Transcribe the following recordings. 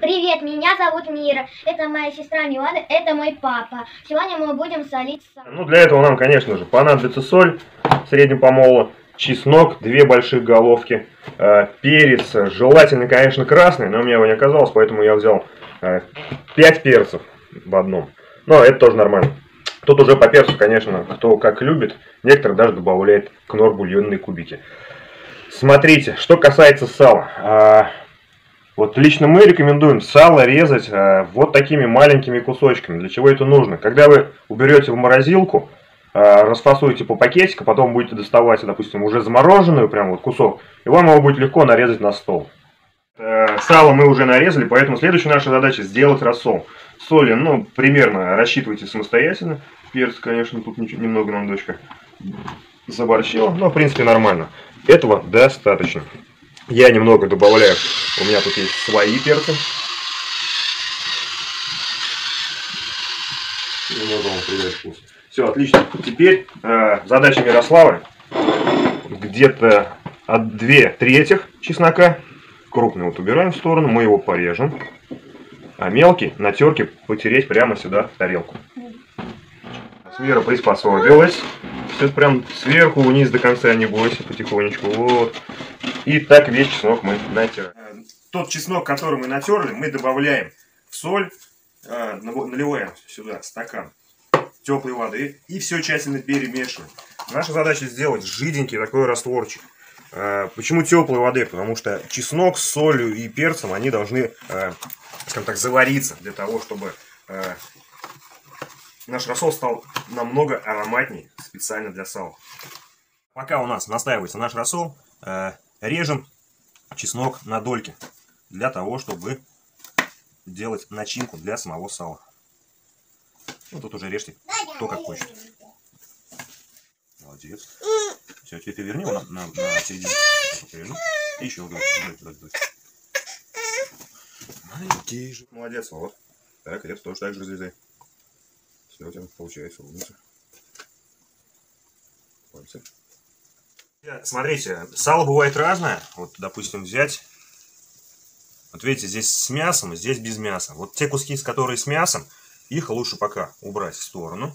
Привет, меня зовут Мира. Это моя сестра Милана, это мой папа. Сегодня мы будем солить сало. Ну, для этого нам, конечно же, понадобится соль в среднем помола, чеснок, две больших головки, э, перец, желательно, конечно, красный, но у меня его не оказалось, поэтому я взял э, 5 перцев в одном. Но это тоже нормально. Тут уже по перцу, конечно, кто как любит, некоторые даже добавляют кнор бульонные кубики. Смотрите, что касается сала. Вот лично мы рекомендуем сало резать а, вот такими маленькими кусочками. Для чего это нужно? Когда вы уберете в морозилку, а, расфасуете по пакетику, потом будете доставать, допустим, уже замороженную прям вот кусок, и вам его будет легко нарезать на стол. Э, Сало мы уже нарезали, поэтому следующая наша задача сделать рассол. Соли, ну, примерно рассчитывайте самостоятельно. Перец, конечно, тут ничего- немного нам дочка заборщила, но, в принципе, нормально. Этого достаточно. Я немного добавляю, у меня тут есть свои перцы. Немного он придает вкус. Все, отлично. Теперь э, задача Мирославы где-то от 2 третьих чеснока. Крупный вот убираем в сторону, мы его порежем. А мелкий на терке потереть прямо сюда в тарелку. Смира приспособилась. Все прям сверху вниз до конца, не бойся, потихонечку. Вот. И так весь чеснок мы натираем. Тот чеснок, который мы натерли, мы добавляем в соль, э, наливаем сюда стакан теплой воды и все тщательно перемешиваем. Наша задача сделать жиденький такой растворчик. Э, Почему теплой воды? Потому что чеснок с солью и перцем, они должны, э, скажем так, завариться для того, чтобы э, наш рассол стал намного ароматней специально для сала. Пока у нас настаивается наш рассол, э, режем чеснок на дольки для того, чтобы делать начинку для самого сала. Ну, тут уже режьте кто как хочет. Молодец. Все, теперь переверни его на, на, на середину. И еще вдоль, вдоль, вдоль, вдоль. Же. Молодец, вот. Так, это тоже так же разрезай. Все у тебя получается, умница. Пальцы. Смотрите, сало бывает разное. Вот, допустим, взять... Вот видите, здесь с мясом, здесь без мяса. Вот те куски, которые с мясом, их лучше пока убрать в сторону.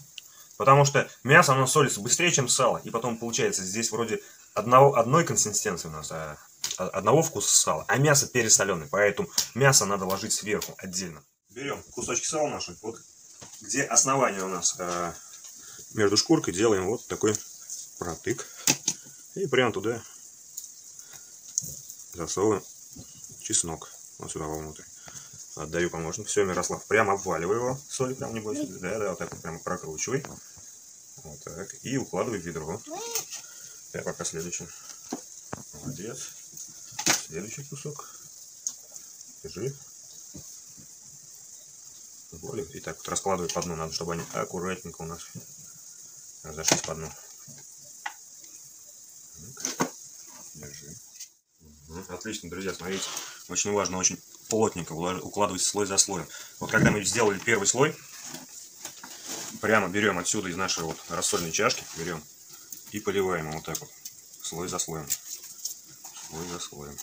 Потому что мясо, оно солится быстрее, чем сало. И потом получается здесь вроде одного, одной консистенции у нас, а, а- одного вкуса сала. А мясо пересоленое. Поэтому мясо надо ложить сверху отдельно. Берем кусочки сала наши. Вот где основание у нас а, между шкуркой делаем вот такой протык. И прямо туда засовываем чеснок. Вот сюда вовнутрь. Отдаю помощнику. Все, Мирослав, прямо обваливай его. Соли прям не бойся. Да, да, вот так вот прямо прокручивай. Вот так. И укладывай в ведро. Я пока следующий. Молодец. Следующий кусок. Держи. Воли. И так вот раскладывай по дну. Надо, чтобы они аккуратненько у нас разошлись по дну. Так. Держи. Мгм. Отлично, друзья, смотрите. Очень важно, очень плотненько укладывать слой за слоем. Вот когда мы сделали первый слой, прямо берем отсюда из нашей вот рассольной чашки, берем и поливаем его вот так вот, слой за слоем. Слой за слоем.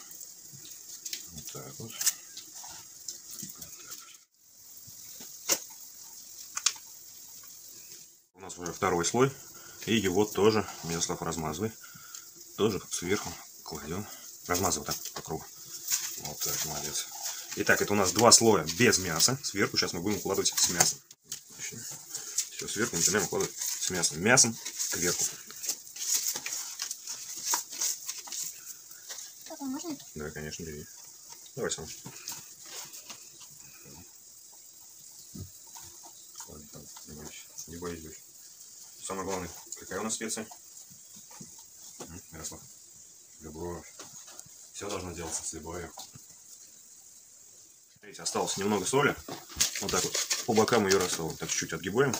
Вот так вот. У нас уже второй слой. И его тоже, Мирослав, размазывай. Тоже сверху кладем. Размазывай так по кругу. Вот так, молодец. Итак, это у нас два слоя без мяса. Сверху сейчас мы будем укладывать с мясом. Все, сверху начинаем укладывать с мясом. Мясом кверху. Папа, можно? Да, конечно, бери. Давай сам. Ладно, не бойся. Не боись, дочь. Самое главное, какая у нас специя? Ярослав. Любовь. Все должно делаться с любовью. Смотрите, осталось немного соли. Вот так вот по бокам ее рассовываем. Так чуть-чуть отгибаем.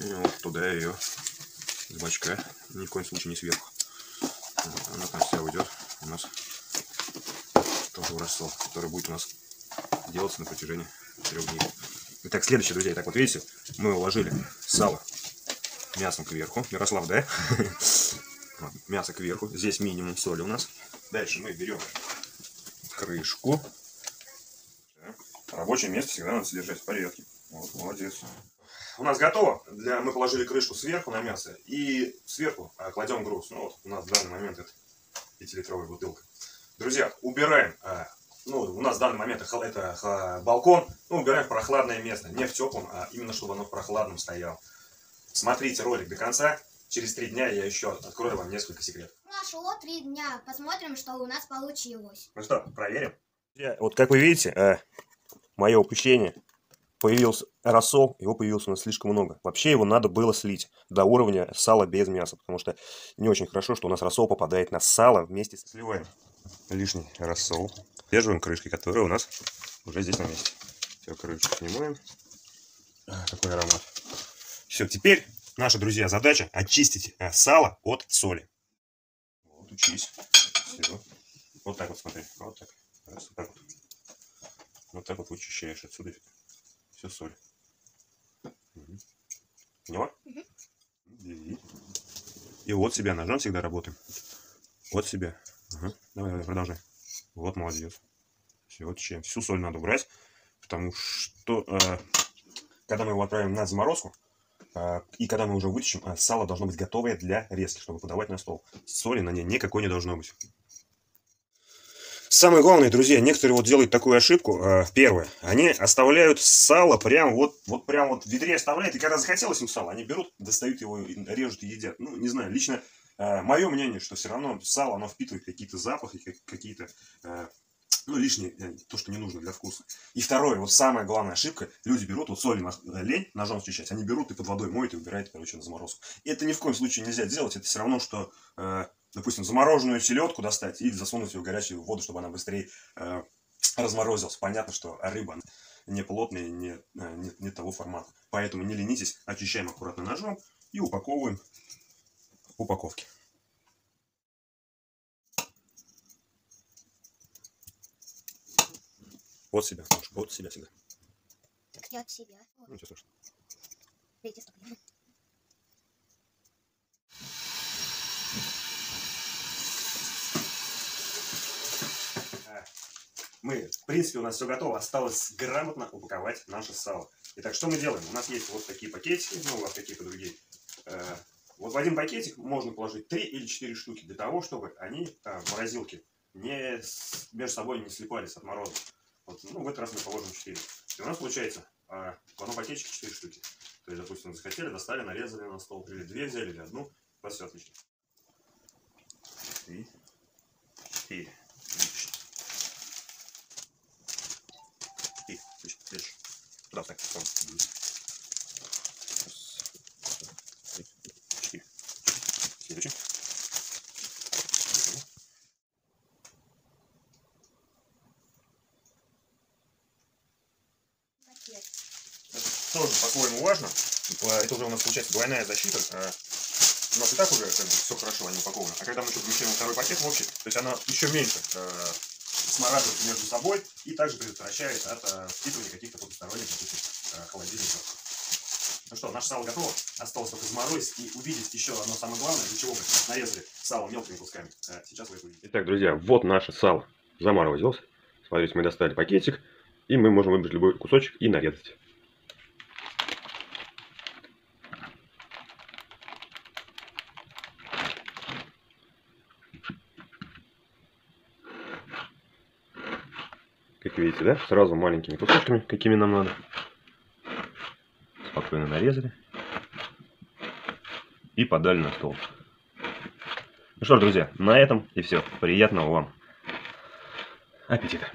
И вот туда ее с бачка. Ни в коем случае не сверху. Она там вся уйдет у нас тоже в рассол, который будет у нас делаться на протяжении трех дней. Итак, следующее, друзья. Итак, вот видите, мы уложили сало мясом кверху. Ярослав, да? Мясо кверху. Здесь минимум соли у нас. Дальше мы берем крышку. Рабочее место всегда надо содержать в порядке. Вот, молодец. У нас готово. Для... Мы положили крышку сверху на мясо и сверху а, кладем груз. Ну вот у нас в данный момент это 5-литровая бутылка. Друзья, убираем. А, ну, у нас в данный момент это, это балкон. Ну, убираем в прохладное место. Не в теплом, а именно чтобы оно в прохладном стояло. Смотрите ролик до конца. Через три дня я еще открою вам несколько секретов. Прошло три дня. Посмотрим, что у нас получилось. Ну что, проверим? Вот как вы видите, э, мое упущение. Появился рассол, его появилось у нас слишком много. Вообще его надо было слить до уровня сала без мяса, потому что не очень хорошо, что у нас рассол попадает на сало вместе с... Сливаем лишний рассол. Держим крышкой, которая у нас уже здесь на месте. Все, крышку снимаем. А, какой аромат. Все, теперь наша, друзья, задача очистить э, сало от соли. Вот, учись. Все. Вот так вот, смотри. Вот так. Раз, вот так вот. Вот так вот вычищаешь отсюда всю соль. Угу. Поняла? Угу. И, и вот себя ножом всегда работаем. Вот себя. Ага. Давай, давай, продолжай. Вот, молодец. Все, вот чем. Всю соль надо убрать, потому что, э, когда мы его отправим на заморозку, э, и когда мы уже вытащим, э, сало должно быть готовое для резки, чтобы подавать на стол. Соли на ней никакой не должно быть. Самое главное, друзья, некоторые вот делают такую ошибку. Э, первое, они оставляют сало прям вот, вот прям вот в ведре оставляют, и когда захотелось им сало, они берут, достают его, режут и едят. Ну, не знаю, лично э, мое мнение, что все равно сало, оно впитывает какие-то запахи, какие-то, э, ну, лишнее, то, что не нужно для вкуса. И второе, вот самая главная ошибка, люди берут, вот соль на лень ножом счищать, они берут и под водой моют и убирают, короче, на заморозку. И это ни в коем случае нельзя делать, это все равно, что допустим, замороженную селедку достать и засунуть ее в горячую воду, чтобы она быстрее э, разморозилась. Понятно, что рыба не плотная, не, э, не, не того формата. Поэтому не ленитесь, очищаем аккуратно ножом и упаковываем упаковки. Вот себя, вот себя всегда. Я от себя. Ну, ничего страшного. Видите, Мы, в принципе, у нас все готово. Осталось грамотно упаковать наше сало. Итак, что мы делаем? У нас есть вот такие пакетики, ну, у какие-то другие. Э, вот в один пакетик можно положить 3 или 4 штуки для того, чтобы они э, в морозилке не между собой не слипались от мороза. Вот, ну, в этот раз мы положим 4. И у нас получается э, в одном пакетике 4 штуки. То есть, допустим, захотели, достали, нарезали на стол. Или две взяли, или одну. У вас все отлично. 3, 4. Встань. Вон. Четыре. Следующий. Это тоже по-своему важно. Это уже у нас получается двойная защита. А у нас и так уже все хорошо, они упакованы. А когда мы еще помещаем второй пакет в общий, то есть она еще меньше смораживают между собой и также предотвращает от э, впитывания каких-то потусторонних э, холодильников. Ну что, наше сало готово. Осталось только заморозить и увидеть еще одно самое главное, для чего мы нарезали сало мелкими кусками. Э, сейчас вы это увидите. Итак, друзья, вот наше сало заморозилось. Смотрите, мы достали пакетик, и мы можем выбрать любой кусочек и нарезать. Как видите, да? Сразу маленькими кусочками, какими нам надо. Спокойно нарезали. И подали на стол. Ну что ж, друзья, на этом и все. Приятного вам аппетита.